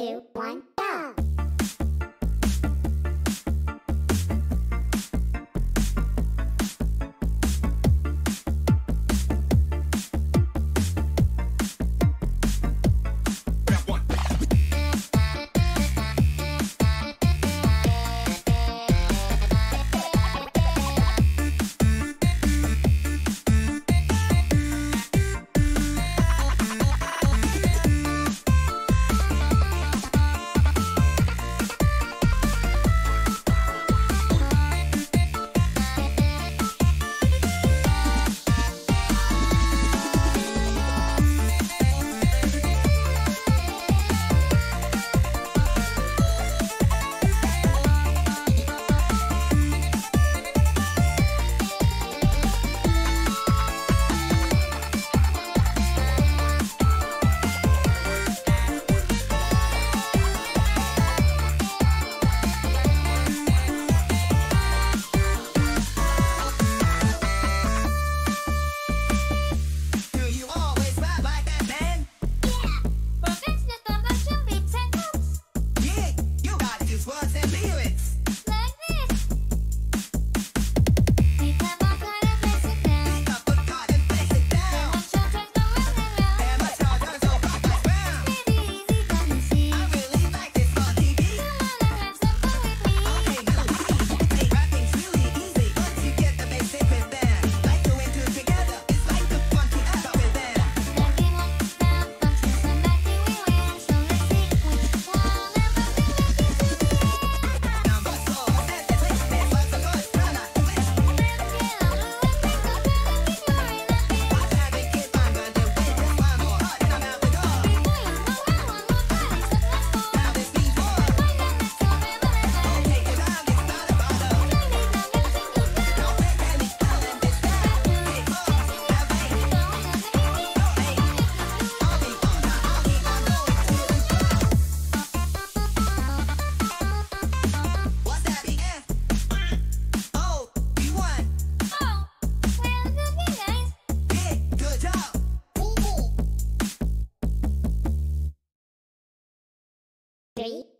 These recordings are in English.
two,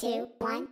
two, one,